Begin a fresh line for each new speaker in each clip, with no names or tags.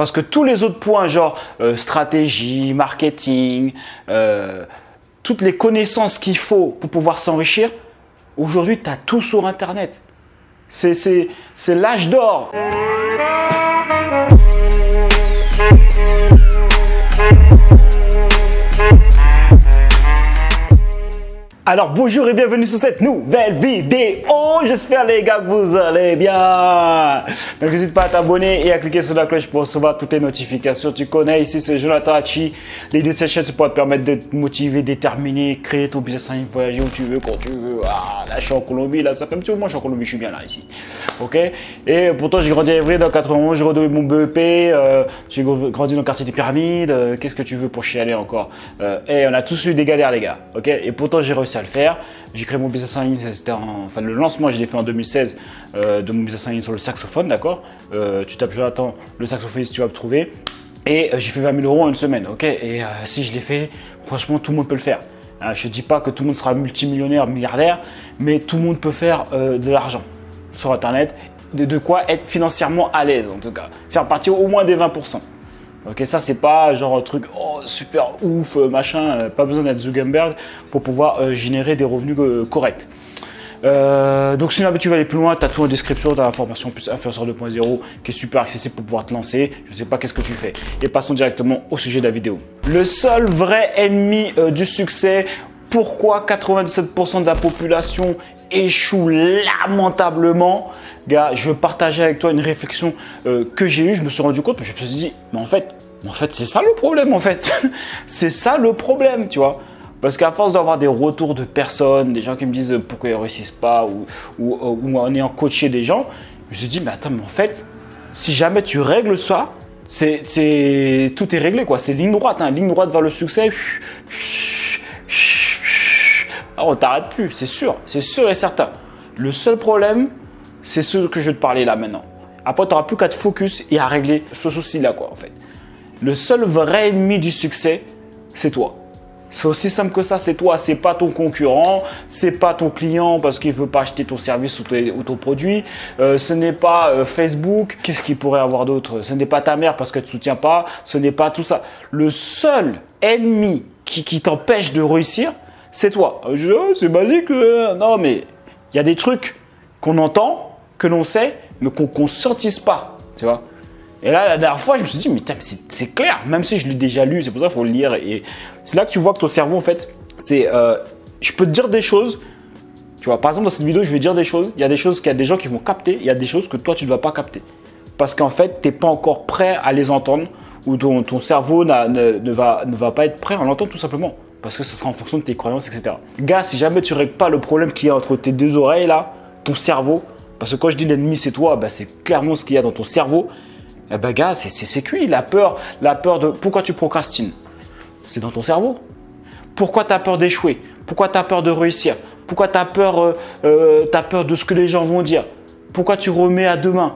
Parce que tous les autres points, genre euh, stratégie, marketing, euh, toutes les connaissances qu'il faut pour pouvoir s'enrichir, aujourd'hui, tu as tout sur Internet. C'est l'âge d'or. Alors bonjour et bienvenue sur cette nouvelle vidéo. J'espère les gars que vous allez bien. N'hésite pas à t'abonner et à cliquer sur la cloche pour recevoir toutes les notifications. Tu connais ici c'est Jonathan Hachi. L'idée de cette chaîne c'est pour te permettre de te motiver, déterminer, créer ton business en voyager où tu veux, quand tu veux. Ah là je suis en Colombie, là ça fait un petit moment je suis en Colombie, je suis bien là ici. Ok? Et pourtant j'ai grandi à Évry dans 91, j'ai redoublé mon BEP, euh, j'ai grandi dans le quartier des pyramides. Euh, qu'est-ce que tu veux pour chialer encore? Euh, Et on a tous eu des galères les gars. Ok? Et pourtant j'ai réussi le faire. J'ai créé mon business en ligne, c'était enfin le lancement, je l'ai fait en 2016 euh, de mon business en ligne sur le saxophone, d'accord? Euh, Tu tapes Jonathan, le saxophoniste, tu vas me trouver. Et euh, j'ai fait 20 000 euros en une semaine, ok? Et si je l'ai fait, franchement, tout le monde peut le faire. je ne dis pas que tout le monde sera multimillionnaire, milliardaire, mais tout le monde peut faire de l'argent sur Internet, de, de quoi être financièrement à l'aise en tout cas. Faire partir au moins des 20%. Ok, ça c'est pas genre un truc oh, super ouf, euh, machin, euh, pas besoin d'être Zuckerberg pour pouvoir euh, générer des revenus corrects. donc si tu veux aller plus loin, tu as tout en description, tu as la formation plus influenceur 2.0 qui est super accessible pour pouvoir te lancer. Je sais pas qu'est-ce que tu fais. Et passons directement au sujet de la vidéo. Le seul vrai ennemi du succès, pourquoi 97% de la population échoue lamentablement, gars, je veux partager avec toi une réflexion euh, que j'ai eue. Je me suis rendu compte, je me suis dit, mais en fait, en fait, c'est ça le problème, en fait. c'est ça le problème, tu vois. Parce qu'à force d'avoir des retours de personnes, des gens qui me disent pourquoi ils ne réussissent pas, ou, ou, ou, en ayant coaché des gens, je me suis dit, mais attends, mais en fait, si jamais tu règles ça, c'est, tout est réglé, quoi. C'est ligne droite, hein, ligne droite vers le succès. Ah, on t'arrête plus, c'est sûr, c'est sûr et certain. Le seul problème, c'est ce que je vais te parler là maintenant. Après, tu n'auras plus qu'à te focus et à régler ce souci-là, quoi, en fait. Le seul vrai ennemi du succès, c'est toi. C'est aussi simple que ça, c'est toi, c'est pas ton concurrent, c'est pas ton client parce qu'il veut pas acheter ton service ou, ton produit, euh, ce n'est pas euh, Facebook, qu'est-ce qu'il pourrait avoir d'autre? Ce n'est pas ta mère parce qu'elle te soutient pas, ce n'est pas tout ça. Le seul ennemi qui t'empêche de réussir, c'est toi. Je dis, oh, c'est basique. Euh. Non, mais il y a des trucs qu'on entend, que l'on sait, mais qu'on ne sentisse pas. Tu vois Et là, la dernière fois, je me suis dit, mais c'est clair, même si je l'ai déjà lu, c'est pour ça qu'il faut le lire. Et c'est là que tu vois que ton cerveau, en fait, c'est. Euh, je peux te dire des choses. Tu vois, par exemple, dans cette vidéo, je vais dire des choses. Il y a des choses qu'il y a des gens qui vont capter. Il y a des choses que toi, tu ne vas pas capter. Parce qu'en fait, tu n'es pas encore prêt à les entendre ou ton, ton cerveau ne va pas être prêt à l'entendre tout simplement parce que ce sera en fonction de tes croyances, etc. Gars, si jamais tu règles pas le problème qu'il y a entre tes deux oreilles là, ton cerveau, parce que quand je dis l'ennemi c'est toi, bah, c'est clairement ce qu'il y a dans ton cerveau. Eh ben gars, c'est cuit. La peur, la peur de pourquoi tu procrastines, c'est dans ton cerveau. Pourquoi tu as peur d'échouer? Pourquoi tu as peur de réussir? Pourquoi tu as, euh, euh, as peur de ce que les gens vont dire? Pourquoi tu remets à demain?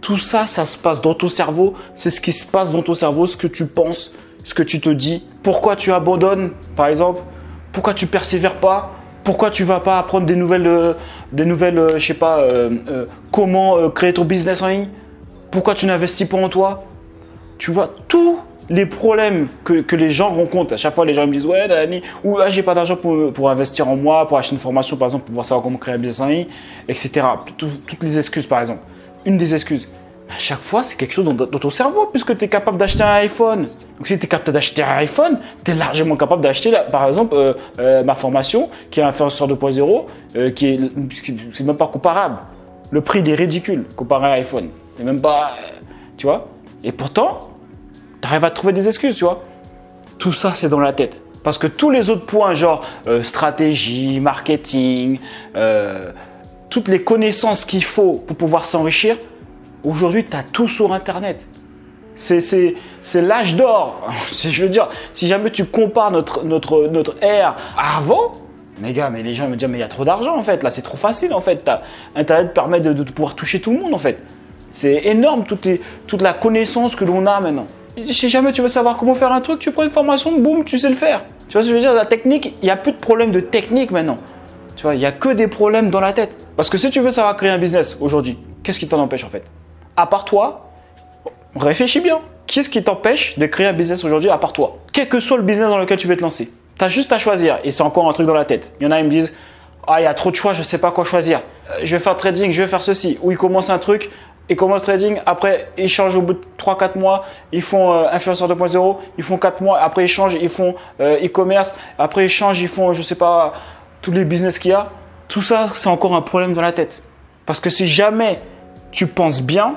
Tout ça, ça se passe dans ton cerveau. C'est ce qui se passe dans ton cerveau, ce que tu penses, ce que tu te dis, pourquoi tu abandonnes, par exemple, pourquoi tu persévères pas, pourquoi tu vas pas apprendre des nouvelles, euh, des nouvelles, euh, je sais pas, euh, comment créer ton business en ligne, pourquoi tu n'investis pas en toi, tu vois tous les problèmes que, les gens rencontrent. À chaque fois, les gens me disent ouais, Dani, ou ah, j'ai pas d'argent pour, pour, investir en moi, pour acheter une formation, par exemple, pour voir savoir comment créer un business en ligne, etc. toutes les excuses, par exemple. Une des excuses à chaque fois, c'est quelque chose dans, ton cerveau, puisque tu es capable d'acheter un iPhone. Donc, si tu es capable d'acheter un iPhone, tu es largement capable d'acheter, par exemple, euh, euh, ma formation, qui est un influenceur 2.0, euh, qui est, c'est même pas comparable. Le prix est ridicule comparé à iPhone. C'est même pas, tu vois. Et pourtant, tu arrives à trouver des excuses, tu vois. Tout ça, c'est dans la tête. Parce que tous les autres points, genre stratégie, marketing, toutes les connaissances qu'il faut pour pouvoir s'enrichir, Aujourd'hui, tu as tout sur Internet. C'est l'âge d'or. Je veux dire, si jamais tu compares notre, notre, ère avant, les gars, mais les gens me disent, mais il y a trop d'argent en fait, là c'est trop facile en fait. Internet permet de, pouvoir toucher tout le monde en fait. C'est énorme toute, toute la connaissance que l'on a maintenant. Si jamais tu veux savoir comment faire un truc, tu prends une formation, boum, tu sais le faire. Tu vois ce que je veux dire? La technique, il n'y a plus de problème de technique maintenant. Tu vois, il n'y a que des problèmes dans la tête. Parce que si tu veux savoir créer un business aujourd'hui, qu'est-ce qui t'en empêche en fait? À part toi, réfléchis bien. Qu'est-ce qui t'empêche de créer un business aujourd'hui à part toi? Quel que soit le business dans lequel tu veux te lancer, tu as juste à choisir. Et c'est encore un truc dans la tête. Il y en a, ils me disent Ah, il y a trop de choix, je ne sais pas quoi choisir. Euh, je vais faire trading, je vais faire ceci. Ou ils commencent un truc, ils commencent trading, après ils changent au bout de 3-4 mois, ils font euh, influenceur 2.0, ils font 4 mois, après ils changent, ils font euh, e-commerce, après ils changent, ils font, je sais pas, tous les business qu'il y a. Tout ça, c'est encore un problème dans la tête. Parce que si jamais tu penses bien,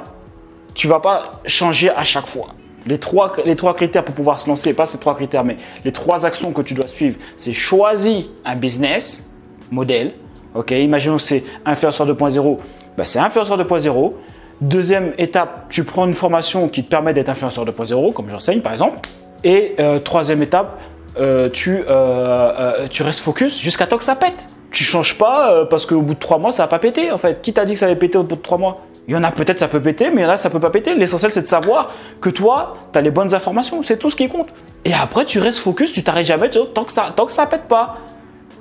tu vas pas changer à chaque fois. Les trois, les trois critères pour pouvoir se lancer, pas ces trois critères, mais les trois actions que tu dois suivre, c'est choisir un business modèle. Ok, imaginons que c'est influenceur 2.0, ben c'est influenceur 2.0. Deuxième étape, tu prends une formation qui te permet d'être influenceur 2.0, comme j'enseigne par exemple. Et euh, troisième étape, euh, tu, euh, tu restes focus jusqu'à temps que ça pète. Tu changes pas parce qu'au bout de trois mois, ça va pas péter en fait. Qui t'a dit que ça allait péter au bout de trois mois? Il y en a peut-être ça peut péter, mais il y en a ça peut pas péter. L'essentiel c'est de savoir que toi, tu as les bonnes informations, c'est tout ce qui compte. Et après tu restes focus, tu t'arrêtes jamais tant que ça tant que ça pète pas.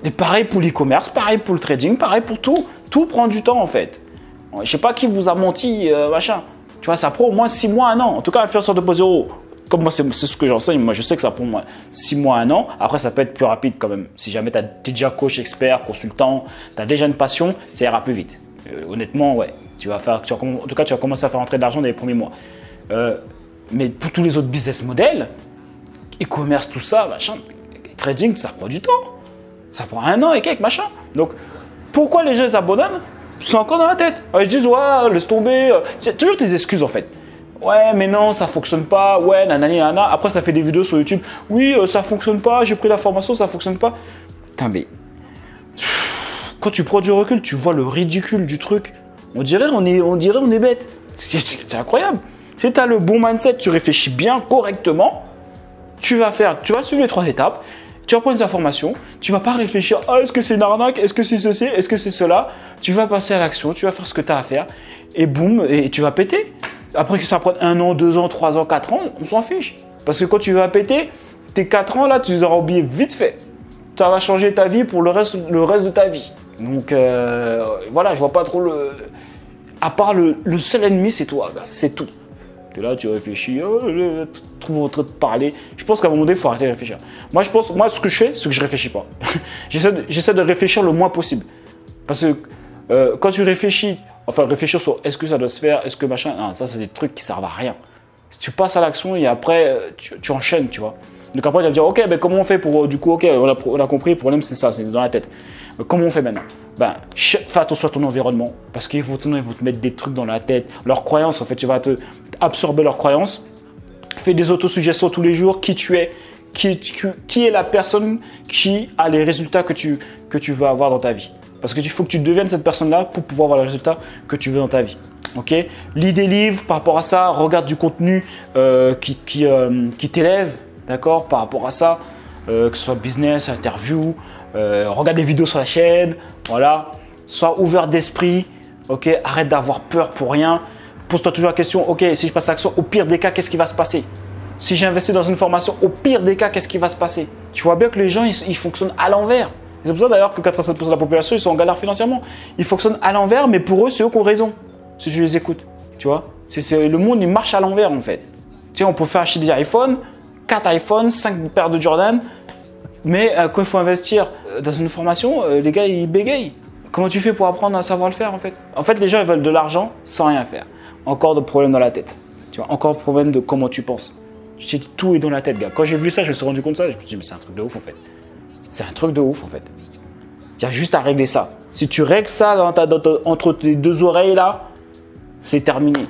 Et pareil pour l'e-commerce, pareil pour le trading, pareil pour tout. Tout prend du temps en fait. Je sais pas qui vous a menti, euh, machin. Tu vois, ça prend au moins 6 mois, un an. En tout cas, de 2.0, comme moi, c'est ce que j'enseigne, moi je sais que ça prend moins 6 mois, un an. Après, ça peut être plus rapide quand même. Si jamais tu es déjà coach, expert, consultant, tu as déjà une passion, ça ira plus vite. Euh, honnêtement, ouais. Tu vas faire, en tout cas, tu vas commencer à faire rentrer de l'argent dans les premiers mois. Euh, mais pour tous les autres business models, e-commerce, tout ça, machin, trading, ça prend du temps. Ça prend un an et quelques, machin. Donc, pourquoi les gens s'abandonnent? C'est encore dans la tête. Ils disent, ouais, laisse tomber. C'est toujours tes excuses en fait. Ouais, mais non, ça fonctionne pas. Ouais, nanani, nanana. Après, ça fait des vidéos sur YouTube. Oui, euh, ça fonctionne pas. J'ai pris la formation, ça fonctionne pas. Putain, mais. Quand tu prends du recul, tu vois le ridicule du truc. On dirait on est, on dirait on bête. C'est incroyable. Si tu as le bon mindset, tu réfléchis bien correctement, tu vas faire, tu vas suivre les trois étapes, tu vas prendre des informations, tu vas pas réfléchir, ah, est-ce que c'est une arnaque, est-ce que c'est ceci, est-ce que c'est cela? Tu vas passer à l'action, tu vas faire ce que tu as à faire, et boum, et tu vas péter. Après que ça prenne un an, deux ans, trois ans, quatre ans, on s'en fiche. Parce que quand tu vas péter, tes quatre ans là, tu les auras oubliés vite fait. Ça va changer ta vie pour le reste, le reste de ta vie. Donc euh, voilà, je vois pas trop le, à part le, seul ennemi, c'est toi, c'est tout. Et là, tu réfléchis, oh, tu trouves en train de parler. Je pense qu'à un moment donné, il faut arrêter de réfléchir. Moi, je pense, moi, ce que je fais, c'est que je réfléchis pas. J'essaie de, réfléchir le moins possible. Parce que euh, quand tu réfléchis, enfin, réfléchir sur est-ce que ça doit se faire, est-ce que machin, non, ça, c'est des trucs qui servent à rien. Tu passes à l'action et après, euh, tu, enchaînes, tu vois. Donc après, tu vas dire, ok, ben, comment on fait pour, euh, du coup, ok, on a, compris, le problème, c'est ça, c'est dans la tête. Mais comment on fait maintenant? Ben, fais attention à ton environnement parce qu'ils vont, te mettre des trucs dans la tête, leurs croyances. En fait, tu vas te absorber leurs croyances. Fais des autosuggestions tous les jours, qui tu es, qui, est la personne qui a les résultats que tu, que tu veux avoir dans ta vie. Parce qu'il faut que tu deviennes cette personne-là pour pouvoir avoir les résultats que tu veux dans ta vie. Ok? Lis des livres par rapport à ça, regarde du contenu euh, qui, qui, euh, qui t'élève, d'accord Par rapport à ça, euh, que ce soit business, interview, regarde des vidéos sur la chaîne, voilà. Sois ouvert d'esprit. Ok. Arrête d'avoir peur pour rien. Pose-toi toujours la question. Ok. Si je passe à l'action, au pire des cas, qu'est-ce qui va se passer? Si j'investis dans une formation, au pire des cas, qu'est-ce qui va se passer? Tu vois bien que les gens, ils, fonctionnent à l'envers. C'est pour ça d'ailleurs que 87% de la population, ils sont en galère financièrement. Ils fonctionnent à l'envers, mais pour eux, c'est eux qui ont raison. Si tu les écoutes. Tu vois c'est, Le monde, il marche à l'envers en fait. Tu sais, on peut faire acheter des iPhones, 4 iPhones, 5 paires de Jordan, mais euh, quand il faut investir? Euh, dans une formation, euh, les gars, ils bégayent. Comment tu fais pour apprendre à savoir le faire en fait? En fait, les gens, ils veulent de l'argent sans rien faire. Encore de problèmes dans la tête. Tu vois, encore problème de comment tu penses. Je dit, tout est dans la tête, gars. Quand j'ai vu ça, je me suis rendu compte de ça. Je me suis dit, mais c'est un truc de ouf en fait. C'est un truc de ouf en fait. Tu as juste à régler ça. Si tu règles ça entre tes deux oreilles là, c'est terminé.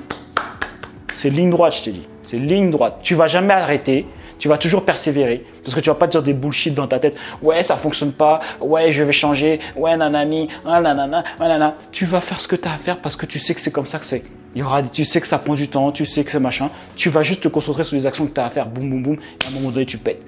C'est ligne droite, je t'ai dit. C'est ligne droite. Tu vas jamais arrêter tu vas toujours persévérer parce que tu vas pas dire des bullshit dans ta tête. Ouais, ça fonctionne pas. Ouais, je vais changer. Ouais, nanani, nanana, nanana. Tu vas faire ce que tu as à faire parce que tu sais que c'est comme ça que c'est. Il y aura, tu sais que ça prend du temps, tu sais que c'est machin. Tu vas juste te concentrer sur les actions que tu as à faire. Boum, boum, boum. Et à un moment donné, tu pètes.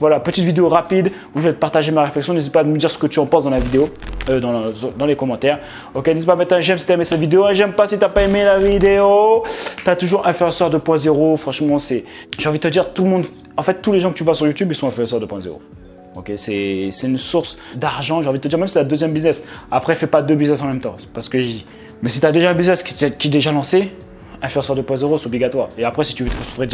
Voilà, petite vidéo rapide où je vais te partager ma réflexion. N'hésite pas à me dire ce que tu en penses dans la vidéo, euh, dans, dans, les commentaires. Ok, n'hésite pas à mettre un j'aime si tu aimé cette vidéo. Un j'aime pas si tu n'as pas aimé la vidéo. Tu as toujours influenceur 2.0. Franchement, c'est. J'ai envie de te dire, tout le monde. En fait, tous les gens que tu vois sur YouTube, ils sont influenceurs 2.0. Ok, c'est une source d'argent. J'ai envie de te dire, même si c'est la deuxième business. Après, fais pas deux business en même temps. Parce que j'ai dit. Mais si tu as déjà un business qui, qui est déjà lancé, influenceur 2.0, c'est obligatoire. Et après, si tu veux te concentrer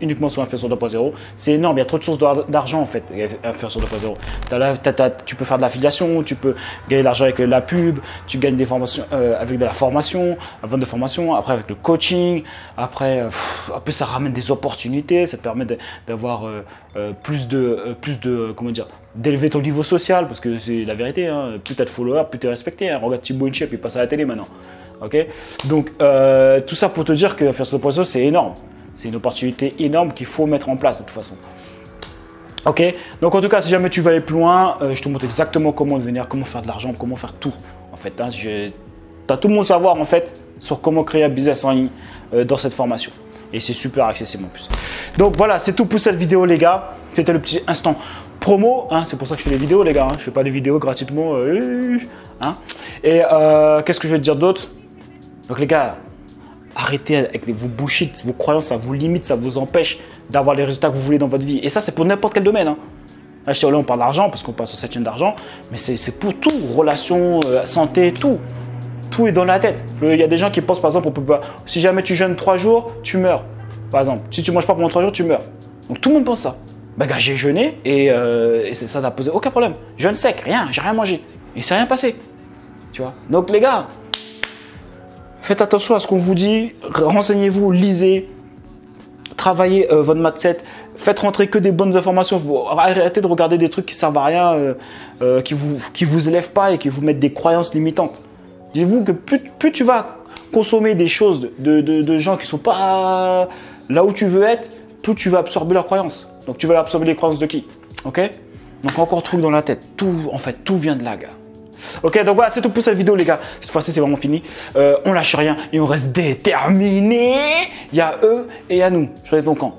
uniquement sur influenceur 2.0, c'est énorme. Il y a trop de sources d'argent en fait, influenceur 2.0. Tu peux faire de l'affiliation, tu peux gagner de l'argent avec la pub, tu gagnes des formations euh, avec de la formation, la de formation, après avec le coaching, après, après ça ramène des opportunités, ça te permet d'avoir euh, plus de, plus de, comment dire, d'élever ton niveau social, parce que c'est la vérité, hein. plus tu as de followers, plus tu es respecté. Hein. Regarde Thibaut Inchep, il passe à la télé maintenant. Donc, euh, tout ça pour te dire que faire ce poisson, c'est énorme. C'est une opportunité énorme qu'il faut mettre en place de toute façon. Ok Donc, en tout cas, si jamais tu veux aller plus loin, euh, je te montre exactement comment devenir, comment faire de l'argent, comment faire tout. En fait, hein, tu as tout mon savoir en fait sur comment créer un business en ligne euh, dans cette formation. Et c'est super accessible en plus. Donc voilà, c'est tout pour cette vidéo les gars. C'était le petit instant promo, hein, c'est pour ça que je fais des vidéos les gars, hein. je fais pas des vidéos gratuitement. Hein. Et euh, qu'est-ce que je vais te dire d'autre? Donc les gars, arrêtez avec vos bullshit, vos croyances, ça vous limite, ça vous empêche d'avoir les résultats que vous voulez dans votre vie. Et ça c'est pour n'importe quel domaine. Hein. Là, on parle d'argent parce qu'on passe sur cette chaîne d'argent, mais c'est pour tout, relations, euh, santé, tout. Tout est dans la tête. Il y a des gens qui pensent par exemple, on peut si jamais tu jeûnes trois jours, tu meurs. Par exemple, si tu manges pas pendant trois jours, tu meurs. Donc tout le monde pense ça. Bah, j'ai jeûné euh, et, ça n'a posé aucun problème. Jeûne sec, rien, j'ai rien mangé. Et c'est rien passé. Tu vois? Donc les gars, faites attention à ce qu'on vous dit, renseignez-vous, lisez, travaillez euh, votre mindset, faites rentrer que des bonnes informations. arrêtez de regarder des trucs qui servent à rien, euh, qui vous qui vous élèvent pas et qui vous mettent des croyances limitantes. Dites-vous que plus, tu vas consommer des choses de, de gens qui sont pas là où tu veux être, plus tu vas absorber leurs croyances. Donc tu vas absorber les croyances de qui? Ok? Donc encore truc dans la tête. Tout, en fait, tout vient de là, gars. Ok, donc voilà, c'est tout pour cette vidéo, les gars. Cette fois-ci, c'est vraiment fini. Euh, on lâche rien et on reste déterminé. Il y a eux et il y a nous. Choisis ton camp.